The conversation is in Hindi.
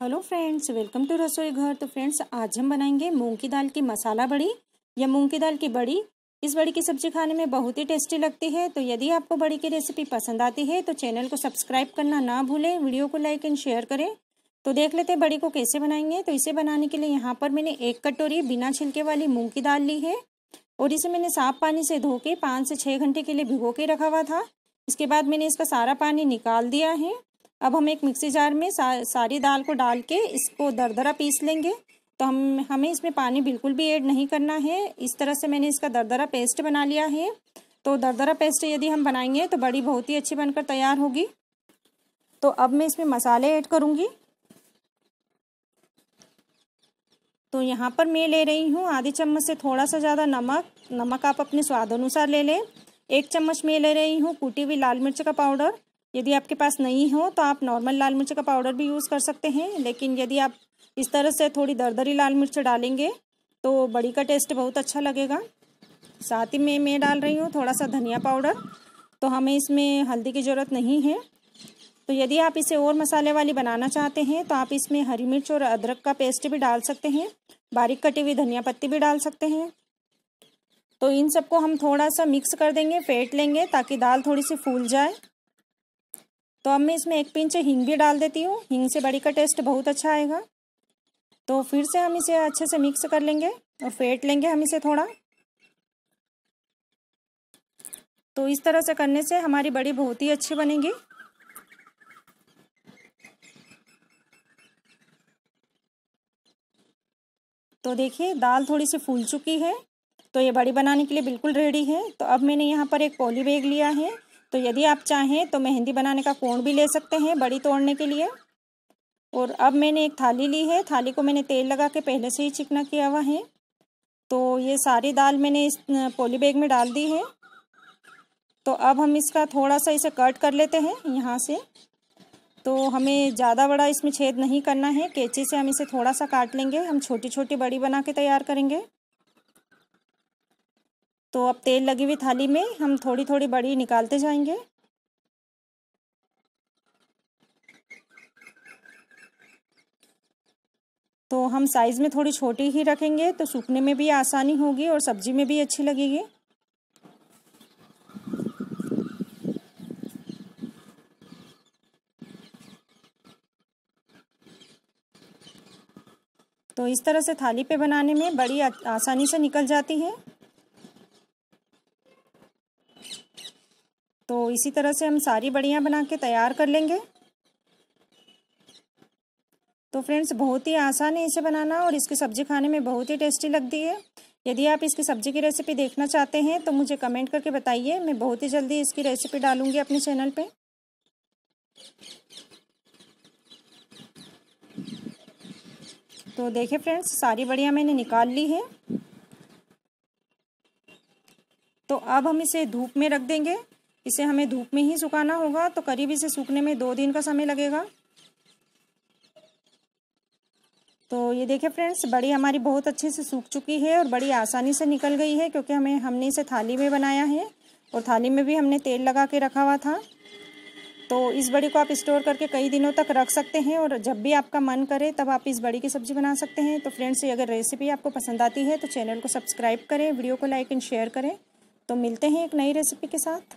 हेलो फ्रेंड्स, वेलकम टू रसोई घर। तो फ्रेंड्स, आज हम बनाएँगे मूंग की दाल की मसाला बड़ी या मूंग की दाल की बड़ी। इस बड़ी की सब्ज़ी खाने में बहुत ही टेस्टी लगती है। तो यदि आपको बड़ी की रेसिपी पसंद आती है तो चैनल को सब्सक्राइब करना ना भूलें, वीडियो को लाइक एंड शेयर करें। तो देख लेते हैं बड़ी को कैसे बनाएँगे। तो इसे बनाने के लिए यहाँ पर मैंने एक कटोरी बिना छिलके वाली मूँग की दाल ली है और इसे मैंने साफ़ पानी से धो के पाँच से छः घंटे के लिए भिगो के रखा हुआ था। इसके बाद मैंने इसका सारा पानी निकाल दिया है। अब हम एक मिक्सी जार में सा, सारी दाल को डाल के इसको दरदरा पीस लेंगे। तो हम हमें इसमें पानी बिल्कुल भी ऐड नहीं करना है। इस तरह से मैंने इसका दरदरा पेस्ट बना लिया है। तो दरदरा पेस्ट यदि हम बनाएँगे तो बड़ी बहुत ही अच्छी बनकर तैयार होगी। तो अब मैं इसमें मसाले ऐड करूँगी। तो यहाँ पर मैं ले रही हूँ आधे चम्मच से थोड़ा सा ज़्यादा नमक। नमक आप अपने स्वाद अनुसार ले लें। एक चम्मच मैं ले रही हूँ कूटी हुई लाल मिर्च का पाउडर। यदि आपके पास नहीं हो तो आप नॉर्मल लाल मिर्च का पाउडर भी यूज़ कर सकते हैं, लेकिन यदि आप इस तरह से थोड़ी दरदरी लाल मिर्च डालेंगे तो बड़ी का टेस्ट बहुत अच्छा लगेगा। साथ ही में मैं डाल रही हूँ थोड़ा सा धनिया पाउडर तो हमें इसमें हल्दी की ज़रूरत नहीं है। तो यदि आप इसे और मसाले वाली बनाना चाहते हैं तो आप इसमें हरी मिर्च और अदरक का पेस्ट भी डाल सकते हैं, बारीक कटी हुई धनिया पत्ती भी डाल सकते हैं। तो इन सबको हम थोड़ा सा मिक्स कर देंगे, फेंट लेंगे, ताकि दाल थोड़ी सी फूल जाए। तो अब मैं इसमें एक पिंच हींग भी डाल देती हूँ। हींग से बड़ी का टेस्ट बहुत अच्छा आएगा। तो फिर से हम इसे अच्छे से मिक्स कर लेंगे और फेंट लेंगे हम इसे थोड़ा। तो इस तरह से करने से हमारी बड़ी बहुत ही अच्छी बनेगी। तो देखिए, दाल थोड़ी सी फूल चुकी है। तो ये बड़ी बनाने के लिए बिल्कुल रेडी है। तो अब मैंने यहाँ पर एक पॉली बैग लिया है। तो यदि आप चाहें तो मेहंदी बनाने का कोण भी ले सकते हैं बड़ी तोड़ने के लिए। और अब मैंने एक थाली ली है। थाली को मैंने तेल लगा के पहले से ही चिकना किया हुआ है। तो ये सारी दाल मैंने इस पोली बैग में डाल दी है। तो अब हम इसका थोड़ा सा इसे कट कर लेते हैं यहाँ से। तो हमें ज़्यादा बड़ा इसमें छेद नहीं करना है। कैची से हम इसे थोड़ा सा काट लेंगे। हम छोटी छोटी बड़ी बना के तैयार करेंगे। तो अब तेल लगी हुई थाली में हम थोड़ी थोड़ी बड़ी निकालते जाएँगे। तो हम साइज़ में थोड़ी छोटी ही रखेंगे तो सूखने में भी आसानी होगी और सब्ज़ी में भी अच्छी लगेगी। तो इस तरह से थाली पे बनाने में बड़ी आसानी से निकल जाती है। तो इसी तरह से हम सारी बड़ियाँ बना के तैयार कर लेंगे। तो फ्रेंड्स, बहुत ही आसान है इसे बनाना और इसकी सब्ज़ी खाने में बहुत ही टेस्टी लगती है। यदि आप इसकी सब्ज़ी की रेसिपी देखना चाहते हैं तो मुझे कमेंट करके बताइए। मैं बहुत ही जल्दी इसकी रेसिपी डालूँगी अपने चैनल पे। तो देखिए फ्रेंड्स, सारी बड़ियाँ मैंने निकाल ली है। तो अब हम इसे धूप में रख देंगे। इसे हमें धूप में ही सुखाना होगा तो करीब इसे सूखने में दो दिन का समय लगेगा। तो ये देखिए फ्रेंड्स, बड़ी हमारी बहुत अच्छे से सूख चुकी है और बड़ी आसानी से निकल गई है, क्योंकि हमें, हमने इसे थाली में बनाया है और थाली में भी हमने तेल लगा के रखा हुआ था। तो इस बड़ी को आप स्टोर करके कई दिनों तक रख सकते हैं और जब भी आपका मन करे, तब आप इस बड़ी की सब्ज़ी बना सकते हैं। तो फ्रेंड्स, ये अगर रेसिपी आपको पसंद आती है तो चैनल को सब्सक्राइब करें, वीडियो को लाइक एंड शेयर करें। तो मिलते हैं एक नई रेसिपी के साथ।